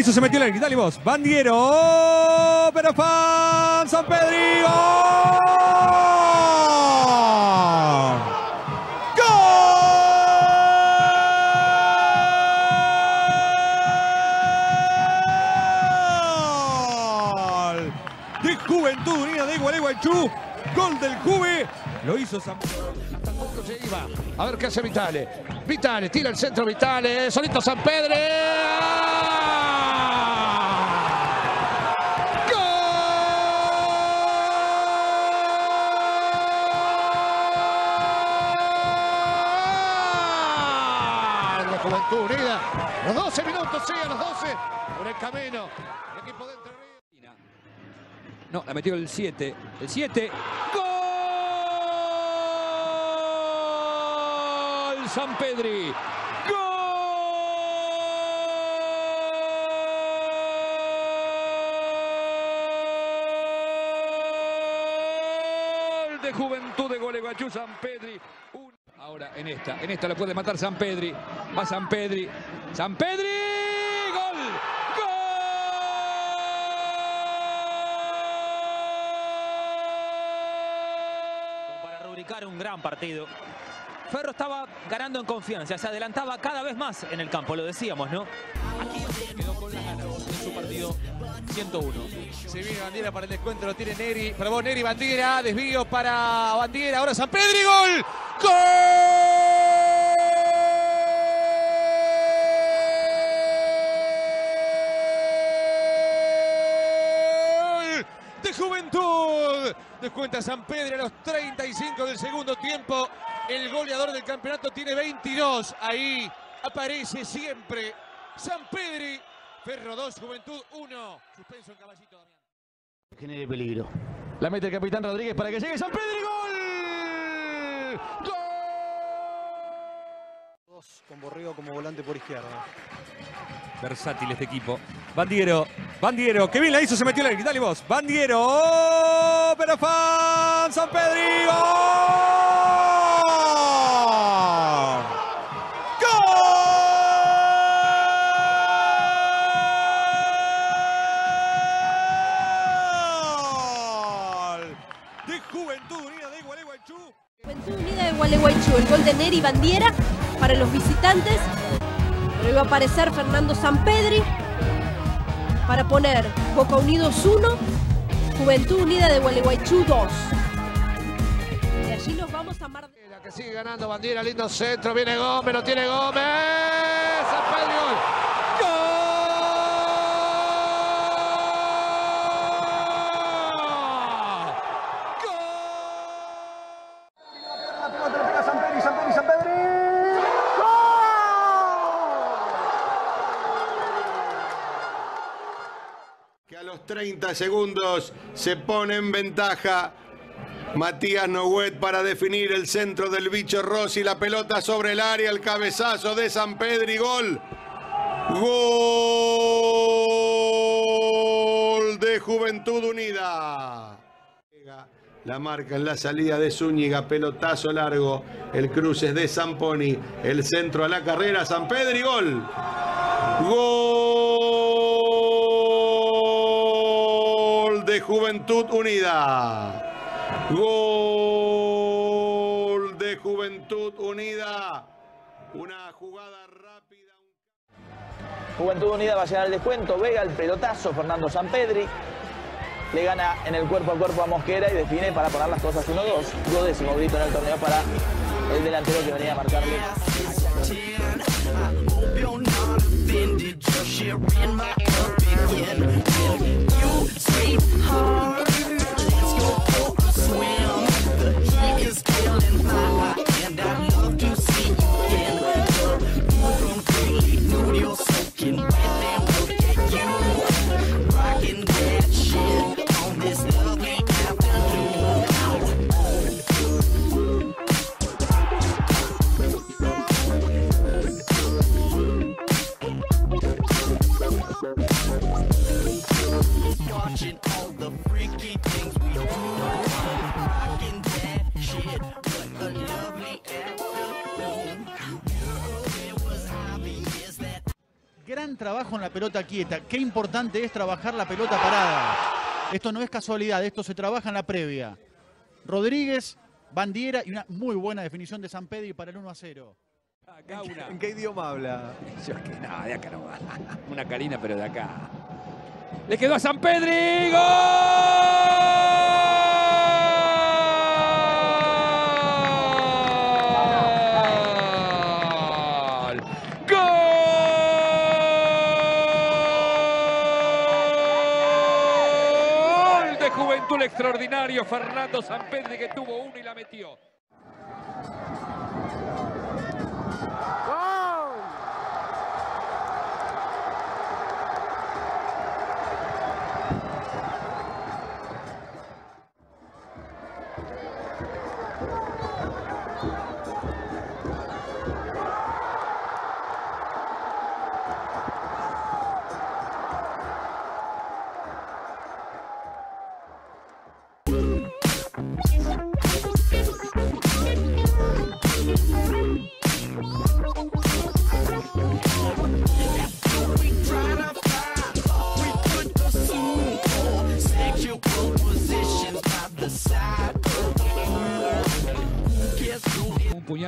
hizo, se metió el dale vos. Bandiero, pero fan, San Pedro. ¡Gol! De Juventud Unida de Gualeguaychú. Gol del Juve. Lo hizo San Pedro. A ver qué hace Vitale. Vitale, tira el centro Vitale. Solito San Pedro. Los 12 minutos, sí, a los 12. Por el camino. El equipo de Entre Ríos. No, la metió el 7. El 7. ¡Gol! San Pedri. ¡Gol! De Juventud de Gualeguaychú, San Pedri. Ahora en esta, en esta la puede matar San Pedri. Va San Pedri. San Pedri. ¡Gol! como para rubricar un gran partido. Ferro estaba ganando en confianza, se adelantaba cada vez más en el campo, lo decíamos, ¿no? Aquí quedó con las ganas en su partido 101. Se viene Bandiera para el descuento, lo tiene Neri. Probó Neri, Bandiera, desvío para Bandiera. Ahora San Pedro y gol. ¡Gol! Descuenta San Pedro a los 35 del segundo tiempo. El goleador del campeonato tiene 22. Ahí aparece siempre San Pedro. Ferro 2, Juventud 1. Suspenso en caballito, Damián. genere peligro. La mete el capitán Rodríguez para que llegue San Pedro y gol. ¡Gol! Con Borrego como volante por izquierda. Versátil este equipo. Bandiero, Bandiero, que bien la hizo, se metió en el dale vos. Bandiero, ¡oh! pero fan, San Pedro. ¡Gol! De Juventud Unida de Gualeguaychú. Juventud Unida de Gualeguaychú, el gol de Neri Bandiera para los visitantes. Pero iba a aparecer Fernando Sampedri para poner Boca Unidos 1, Juventud Unida de Gualeguaychú 2. Y allí nos vamos a Mar La que sigue ganando Bandiera, lindo centro, viene Gómez, lo tiene Gómez. Y gol. que a los 30 segundos se pone en ventaja Matías Noguet para definir el centro del bicho Rossi, la pelota sobre el área, el cabezazo de San Pedro y gol. Gol de Juventud Unida. La marca en la salida de Zúñiga, pelotazo largo, el cruce es de Zamponi, el centro a la carrera, San Pedro y gol. Gol de Juventud Unida. Gol de Juventud Unida. Una jugada rápida. Juventud Unida va a llegar al descuento. Vega el pelotazo, Fernando Sampedri. Le gana en el cuerpo a cuerpo a Mosquera y define para poner las cosas 1-2. Duodécimo grito en el torneo para el delantero que venía a marcarle. Hope sleep hard. all the freaky things we do. Gran trabajo en la pelota quieta. Qué importante es trabajar la pelota parada. Esto no es casualidad, esto se trabaja en la previa. Rodríguez, Bandiera y una muy buena definición de San Pedro para el 1 a 0. ¿En qué, idioma habla? Yo es que no, de acá no va. Una carina, pero de acá. Le quedó a San Pedri. ¡Gol! ¡Gol! De Juventud extraordinario. Fernando San Pedri que tuvo uno y la metió.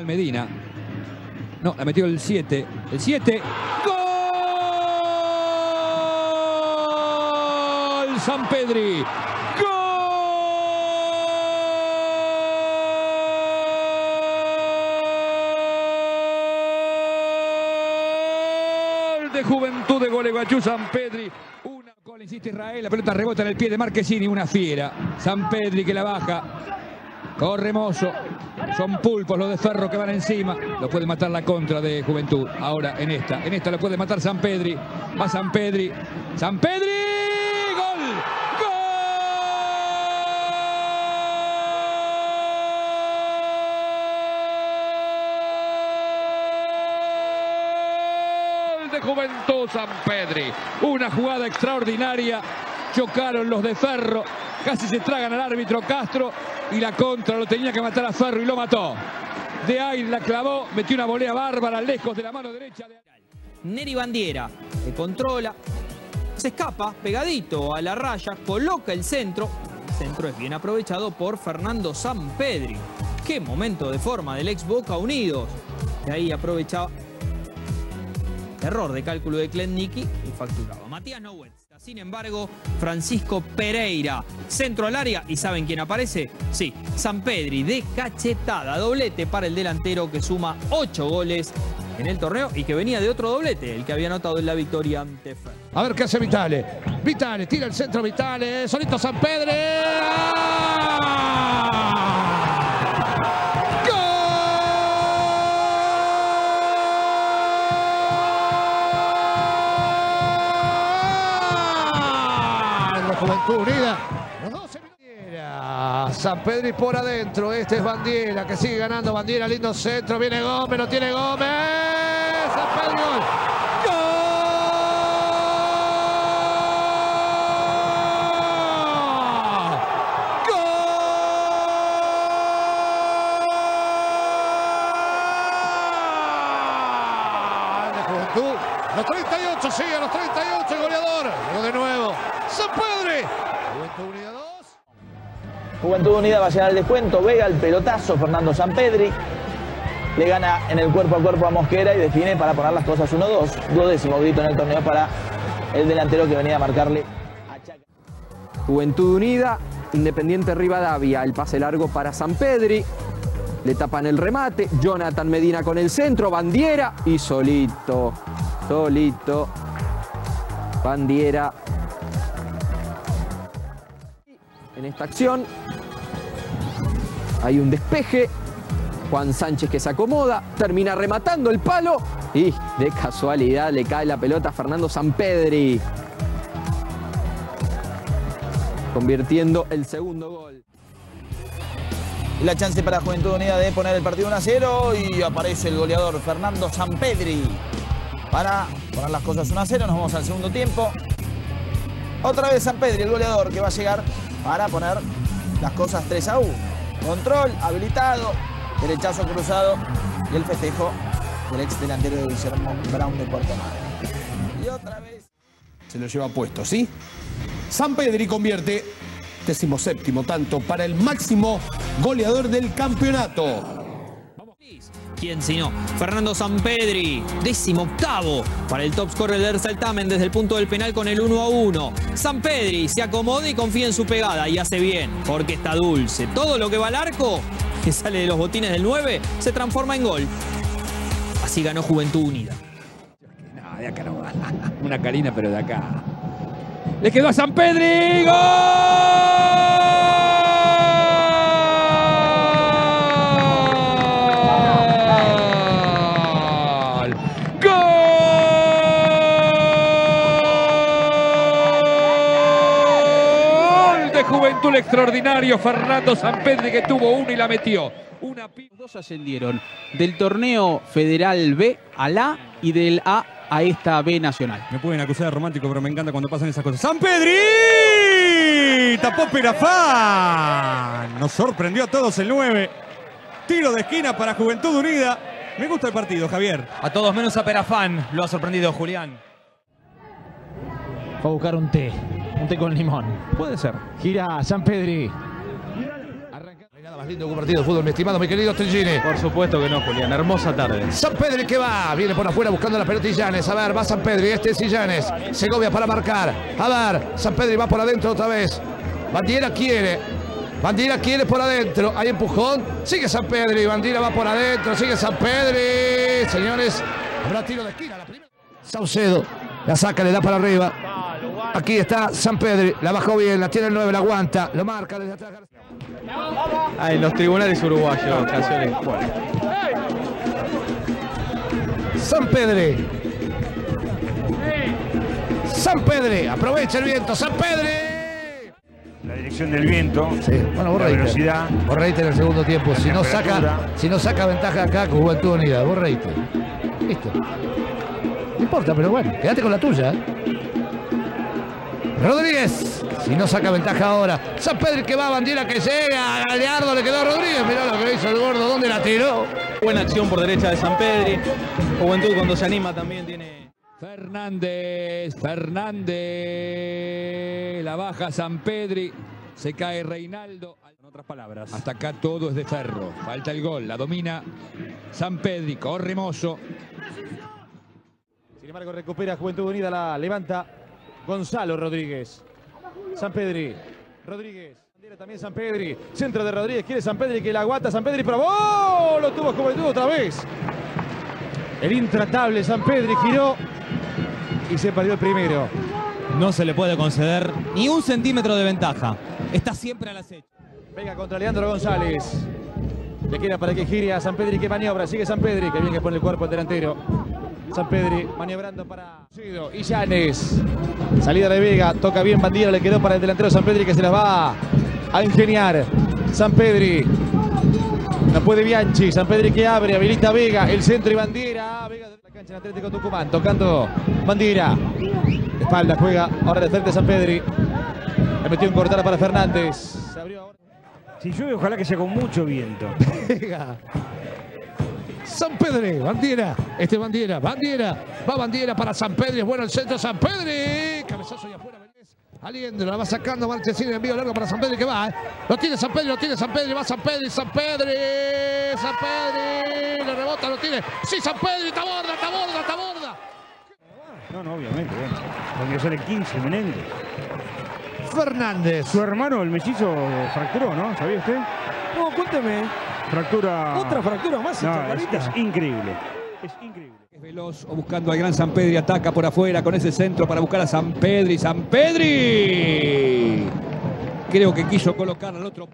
Puñal Medina. No, la metió el 7. El 7. ¡Gol! San Pedri. ¡Gol! De Juventud de Gualeguaychú San Pedri. Una gol, insiste Israel. La pelota rebota en el pie de Marquesini. Una fiera. San Pedri que la baja. Corre Mozo. Son pulpos los de Ferro que van encima. Lo puede matar la contra de Juventud. Ahora en esta. En esta lo puede matar San Pedri. Va San Pedri. San Pedri. ¡Gol! ¡Gol! De Juventud San Pedri. Una jugada extraordinaria. Chocaron los de Ferro. Casi se tragan al árbitro Castro. Y la contra lo tenía que matar a Ferro y lo mató. De ahí la clavó. Metió una volea bárbara lejos de la mano derecha. De... Neri Bandiera, que controla, se escapa pegadito a la raya, coloca el centro. El centro es bien aprovechado por Fernando Sampedri. Qué momento de forma del ex Boca Unidos. De ahí aprovechaba. Error de cálculo de Klennicki y facturaba. Matías Nouet. Sin embargo, Francisco Pereira, centro al área, ¿y saben quién aparece? Sí, San Pedri de cachetada, doblete para el delantero que suma 8 goles en el torneo y que venía de otro doblete, el que había anotado en la victoria ante Fer. A ver qué hace Vitale. Vitale, tira el centro Vitale. Solito San Pedro. La San Pedro por adentro. Este es Bandiera que sigue ganando. Bandiera, lindo centro. Viene Gómez, lo tiene Gómez. San Pedro. Juventud. Los 38, sigue los 38 el goleador. De nuevo. San Pedro. Juventud Unida 2. Juventud Unida va a llegar al descuento. Vega el pelotazo. Fernando Sampedri. Le gana en el cuerpo a cuerpo a Mosquera y define para poner las cosas 1-2. Duodécimo grito en el torneo para el delantero que venía a marcarle. Juventud Unida, Independiente Rivadavia, el pase largo para San Pedri. Le tapan el remate, Jonathan Medina con el centro, Bandiera y solito, solito, Bandiera. En esta acción hay un despeje, Juan Sánchez que se acomoda, termina rematando el palo y de casualidad le cae la pelota a Fernando Sampedri. Convirtiendo el segundo gol. La chance para Juventud Unida de poner el partido 1 0 y aparece el goleador Fernando Sampedri para poner las cosas 1 0. Nos vamos al segundo tiempo. Otra vez Sampedri, el goleador que va a llegar para poner las cosas 3 a 1. Control, habilitado, derechazo cruzado y el festejo del ex delantero de Guillermo Brown de Puerto Madre. Y otra vez. Se lo lleva puesto, ¿sí? San Pedri convierte decimoséptimo tanto para el máximo goleador del campeonato. ¿Quién si no? Fernando Sampedri, décimo octavo para el top scorer del certamen desde el punto del penal con el 1 a 1. Sampedri se acomoda y confía en su pegada y hace bien, porque está dulce. Todo lo que va al arco, que sale de los botines del 9, se transforma en gol. Así ganó Juventud Unida. De acá no va. Una carina, pero de acá. Le quedó a San Pedri. ¡Gol! El extraordinario Fernando San Pedri que tuvo uno y la metió. Una dos ascendieron del torneo federal B al A y del A a esta B nacional. Me pueden acusar de romántico, pero me encanta cuando pasan esas cosas. ¡San Pedri! Tapó Perafán. Nos sorprendió a todos el 9. Tiro de esquina para Juventud Unida. Me gusta el partido, Javier. A todos menos a Perafán. Lo ha sorprendido Julián. Fue a buscar un té. Un té con limón. Puede ser. Gira San Pedri. Nada más lindo que un partido de fútbol, mi estimado, mi querido Trigini. Por supuesto que no, Julián. Hermosa tarde. San Pedri que va, viene por afuera buscando la pelota Illanes. A ver, va San Pedri, este es Illanes. Segovia para marcar. A ver, San Pedri va por adentro otra vez. Bandiera quiere. Bandiera quiere por adentro. Hay empujón. Sigue San Pedri. Bandiera va por adentro. Sigue San Pedri. Señores, habrá tiro de esquina. La primera. Saucedo. La saca, le da para arriba. Aquí está San Pedri. La bajó bien. La tiene el 9. La aguanta. Lo marca desde atrás. Ah, en los tribunales uruguayos, canciones. San Pedri. San Pedri. Aprovecha el viento. San Pedri. La dirección del viento, Sí, bueno, la velocidad. Vos reíte en el segundo tiempo. Si no, saca, si no saca ventaja acá con Juventud Unida, vos reíte. Listo. No importa, pero bueno, quédate con la tuya. ¿eh? Rodríguez. Si no saca ventaja ahora. San Pedro que va, bandera que llega. Galeardo le quedó a Rodríguez. Mirá lo que hizo el gordo. ¿Dónde la tiró? Buena acción por derecha de San Pedri. Juventud cuando se anima también tiene... Fernández, Fernández, la baja San Pedri, se cae Reinaldo. En otras palabras, hasta acá todo es de ferro. Falta el gol, la domina San Pedri, corre Mozo. Sin embargo, recupera Juventud Unida, la levanta Gonzalo Rodríguez. San Pedri. Rodríguez. También San Pedri. Centro de Rodríguez. Quiere San Pedri que la aguanta. San Pedri probó. ¡Oh! Lo tuvo Juventud otra vez. El intratable San Pedri giró y se perdió el primero. No se le puede conceder ni un centímetro de ventaja. Está siempre al acecho. Venga contra Leandro González. Le queda para que gire a San Pedri que maniobra. Sigue San Pedri. Que bien que pone el cuerpo el delantero. San Pedri maniobrando para y Llanes. Salida de Vega. Toca bien Bandera. Le quedó para el delantero San Pedri que se las va a ingeniar. San Pedri. No puede Bianchi. San Pedri que abre. Habilita a Vega. El centro y Bandera. Vega de la cancha en Atlético Tucumán. Tocando Bandera. De espalda juega. Ahora de frente San Pedri. Le metió en cortada para Fernández. Se abrió ahora. Si llueve, ojalá que sea con mucho viento. Vega. San Pedro, Bandiera, este es Bandiera, Bandiera, va Bandiera para San Pedro, es bueno el centro, San Pedro, cabezazo y afuera, Vélez, Aliendo, la va sacando Marchesín, envío largo para San Pedro que va, ¿eh? lo tiene San Pedro, lo tiene San Pedro, va San Pedro, San Pedro, San Pedro, le rebota, lo tiene, sí, San Pedro, está borda, está borda, está borda. No, no, obviamente. Bueno. Porque sale 15, Menéndez. Fernández. Su hermano, el mellizo, fracturó, ¿no? ¿Sabía usted? No, cuénteme. Fractura. Otra fractura más, No, es, increíble. Es increíble. Es veloz o buscando al gran San Pedri, ataca por afuera con ese centro para buscar a San Pedri. San Pedri. Creo que quiso colocar al otro.